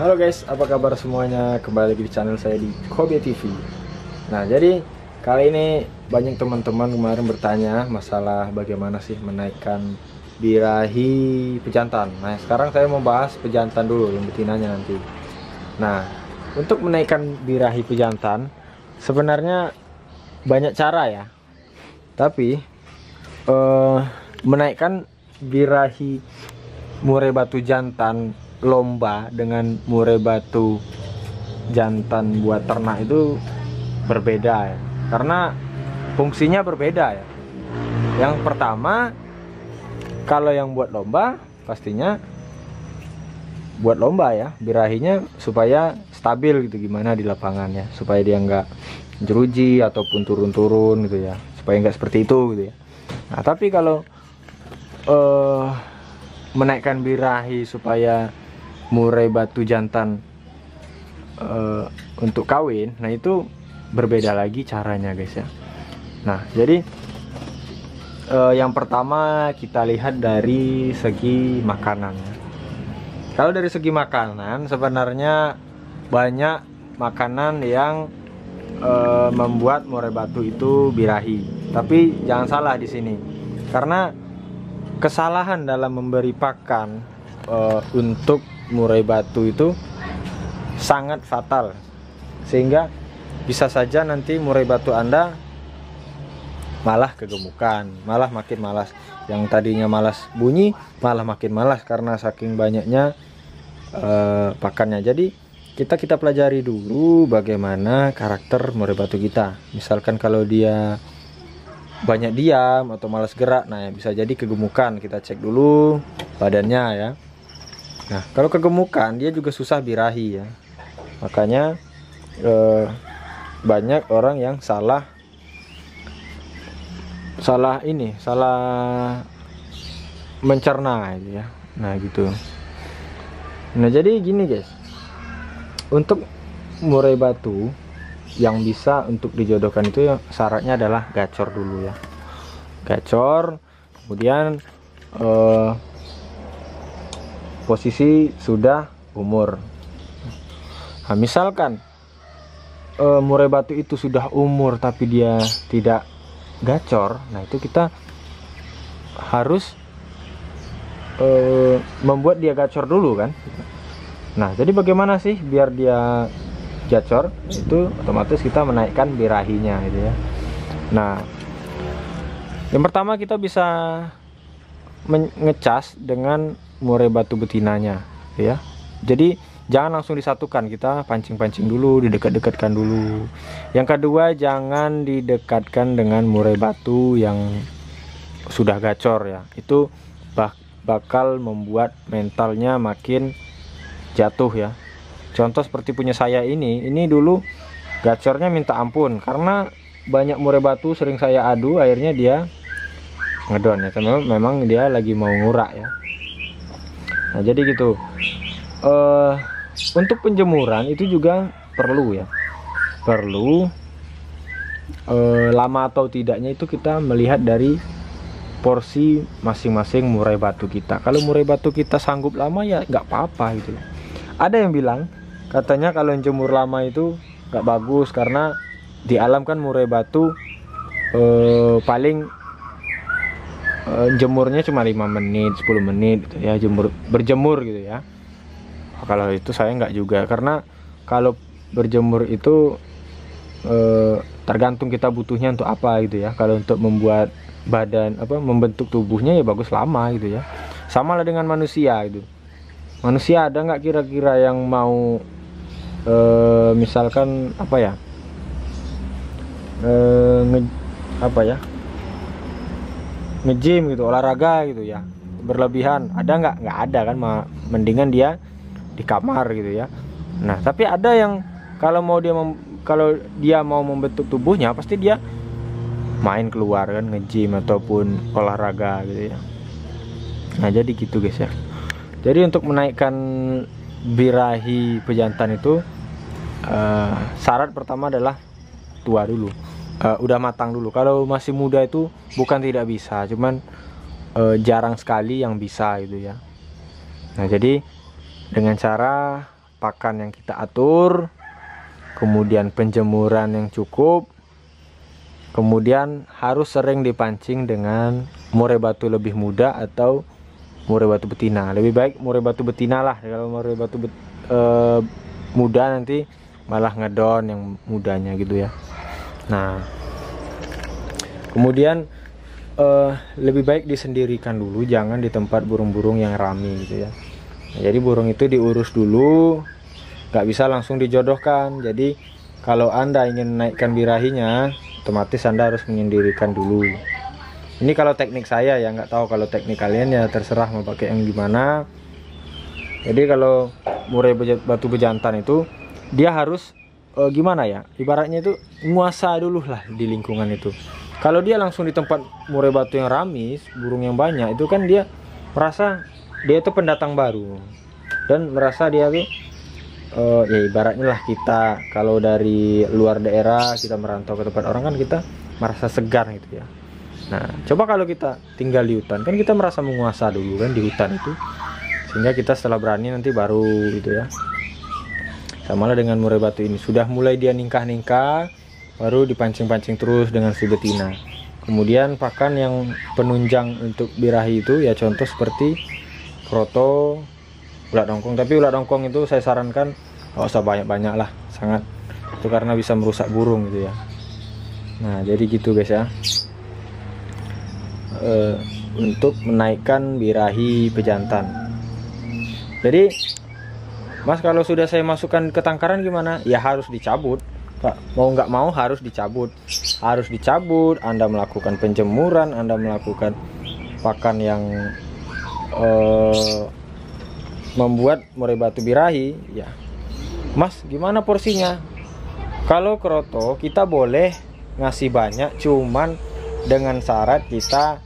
Halo guys, apa kabar semuanya? Kembali lagi di channel saya di Kobe TV. Nah, jadi kali ini banyak teman-teman kemarin bertanya masalah bagaimana sih menaikkan birahi pejantan. Nah, sekarang saya mau bahas pejantan dulu yang betinanya nanti. Nah, untuk menaikkan birahi pejantan sebenarnya banyak cara ya. Tapi eh, menaikkan birahi murai batu jantan lomba dengan murai batu jantan buat ternak itu berbeda ya. Karena fungsinya berbeda ya. Yang pertama kalau yang buat lomba pastinya buat lomba ya birahinya supaya stabil gitu gimana di lapangannya supaya dia nggak jeruji ataupun turun-turun gitu ya supaya nggak seperti itu gitu ya. Nah tapi kalau eh menaikkan birahi supaya murai batu jantan uh, untuk kawin nah itu berbeda lagi caranya guys ya. Nah jadi uh, yang pertama kita lihat dari segi makanan. Kalau dari segi makanan sebenarnya banyak makanan yang uh, membuat murai batu itu birahi. Tapi jangan salah di sini karena kesalahan dalam memberi pakan uh, untuk murai batu itu sangat fatal sehingga bisa saja nanti murai batu Anda malah kegemukan, malah makin malas. Yang tadinya malas bunyi, malah makin malas karena saking banyaknya uh, pakannya. Jadi kita kita pelajari dulu bagaimana karakter murai batu kita. Misalkan kalau dia banyak diam atau malas gerak, nah bisa jadi kegemukan. Kita cek dulu badannya ya. Nah, kalau kegemukan dia juga susah birahi ya. Makanya eh, banyak orang yang salah salah ini, salah mencerna gitu ya. Nah, gitu. Nah, jadi gini guys. Untuk murai batu yang bisa untuk dijodohkan itu syaratnya adalah gacor dulu ya. Gacor, kemudian eh posisi sudah umur. Nah, misalkan e, murai batu itu sudah umur tapi dia tidak gacor nah itu kita harus e, membuat dia gacor dulu kan? Nah jadi bagaimana sih biar dia gacor? Itu otomatis kita menaikkan birahinya gitu ya. Nah yang pertama kita bisa mengecas dengan murai batu betinanya ya. Jadi jangan langsung disatukan kita pancing-pancing dulu didekat-dekatkan dulu. Yang kedua jangan didekatkan dengan murai batu yang sudah gacor ya. Itu bak bakal membuat mentalnya makin jatuh ya. Contoh seperti punya saya ini ini dulu gacornya minta ampun karena banyak murai batu sering saya adu akhirnya dia ngedon ya. Memang dia lagi mau ngurak ya nah jadi gitu. Uh, untuk penjemuran itu juga perlu ya. Perlu uh, lama atau tidaknya itu kita melihat dari porsi masing-masing murai batu kita. Kalau murai batu kita sanggup lama ya nggak apa-apa gitu ada yang bilang katanya kalau jemur lama itu nggak bagus karena di alam kan murai batu uh, paling uh, jemurnya cuma 5 menit 10 menit gitu ya jemur berjemur gitu ya. Kalau itu saya nggak juga karena kalau berjemur itu uh, tergantung kita butuhnya untuk apa gitu ya. Kalau untuk membuat badan apa membentuk tubuhnya ya bagus lama gitu ya. Sama lah dengan manusia itu. Manusia ada nggak kira-kira yang mau uh, misalkan apa ya uh, nge, apa ya ngejim gitu olahraga gitu ya. Berlebihan. Ada nggak? Nggak ada kan mendingan dia di kamar gitu ya. Nah tapi ada yang kalau mau dia kalau dia mau membentuk tubuhnya pasti dia main keluar kan ngejim ataupun olahraga gitu ya. Nah jadi gitu guys ya. Jadi untuk menaikkan birahi pejantan itu uh, syarat pertama adalah tua dulu uh, udah matang dulu. Kalau masih muda itu bukan tidak bisa cuman uh, jarang sekali yang bisa gitu ya. Nah jadi dengan cara pakan yang kita atur kemudian penjemuran yang cukup kemudian harus sering dipancing dengan murai batu lebih muda atau murai batu betina. Lebih baik murai batu betina lah. Kalau murai batu bet, e, muda nanti malah ngedon yang mudanya gitu ya nah kemudian e, lebih baik disendirikan dulu jangan di tempat burung-burung yang rame gitu ya. Nah, jadi burung itu diurus dulu nggak bisa langsung dijodohkan. Jadi kalau anda ingin naikkan birahinya otomatis anda harus menyendirikan dulu. Ini kalau teknik saya ya nggak tahu kalau teknik kalian ya terserah mau pakai yang gimana. Jadi kalau murai batu bejantan itu dia harus uh, gimana ya? Ibaratnya itu nguasa dulu lah di lingkungan itu. Kalau dia langsung di tempat murai batu yang ramis burung yang banyak itu kan dia merasa dia itu pendatang baru. Dan merasa dia tuh uh, ya ibaratnya lah kita kalau dari luar daerah kita merantau ke tempat orang kan kita merasa segar gitu ya. Nah coba kalau kita tinggal di hutan kan kita merasa menguasa dulu kan di hutan itu. Sehingga kita setelah berani nanti baru gitu ya sama lah dengan murai batu ini. Sudah mulai dia ningkah-ningkah baru dipancing-pancing terus dengan si betina. Kemudian pakan yang penunjang untuk birahi itu ya contoh seperti kroto ulat dongkong. Tapi ulat dongkong itu saya sarankan nggak usah banyak-banyak lah sangat. Itu karena bisa merusak burung gitu ya. Nah jadi gitu guys ya. E, untuk menaikkan birahi pejantan. Jadi mas kalau sudah saya masukkan ke tangkaran gimana? Ya harus dicabut Pak, mau nggak mau harus dicabut. Harus dicabut Anda melakukan penjemuran Anda melakukan pakan yang uh, membuat murai batu birahi ya. Mas gimana porsinya? Kalau kroto kita boleh ngasih banyak cuman dengan syarat kita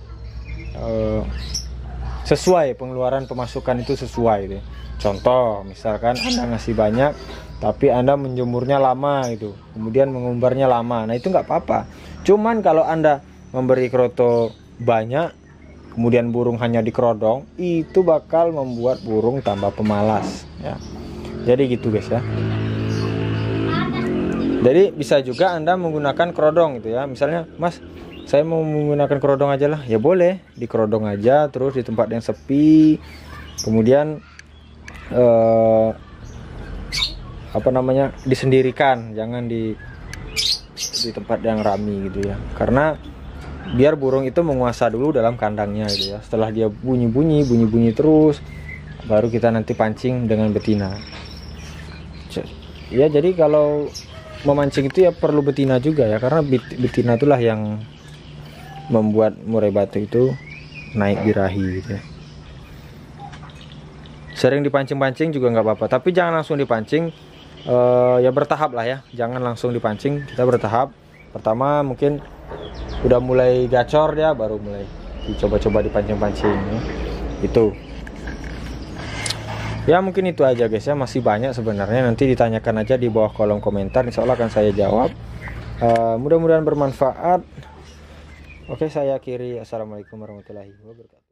uh, sesuai pengeluaran pemasukan itu sesuai gitu. contoh misalkan anda ngasih banyak tapi anda menjemurnya lama itu kemudian mengumbarnya lama. Nah itu nggak apa-apa. Cuman kalau anda memberi kroto banyak kemudian burung hanya dikerodong itu bakal membuat burung tambah pemalas ya. Jadi gitu guys ya. Jadi bisa juga anda menggunakan kerodong gitu ya. Misalnya mas saya mau menggunakan kerodong aja lah. Ya boleh di kerodong aja terus di tempat yang sepi. Kemudian eh, apa namanya disendirikan. Jangan di di tempat yang rami gitu ya. Karena biar burung itu menguasa dulu dalam kandangnya gitu ya. Setelah dia bunyi-bunyi bunyi-bunyi terus baru kita nanti pancing dengan betina. Ya jadi kalau memancing itu ya perlu betina juga ya. Karena betina itulah yang membuat murai batu itu naik birahi gitu ya. Sering dipancing-pancing juga nggak apa-apa. Tapi jangan langsung dipancing uh, ya bertahap lah ya. Jangan langsung dipancing kita bertahap. Pertama mungkin udah mulai gacor ya baru mulai dicoba-coba dipancing-pancing. Ya. itu. Ya mungkin itu aja guys ya. Masih banyak sebenarnya. Nanti ditanyakan aja di bawah kolom komentar. Insya Allah akan saya jawab. Uh, mudah-mudahan bermanfaat oke saya akhiri. Assalamualaikum warahmatullahi wabarakatuh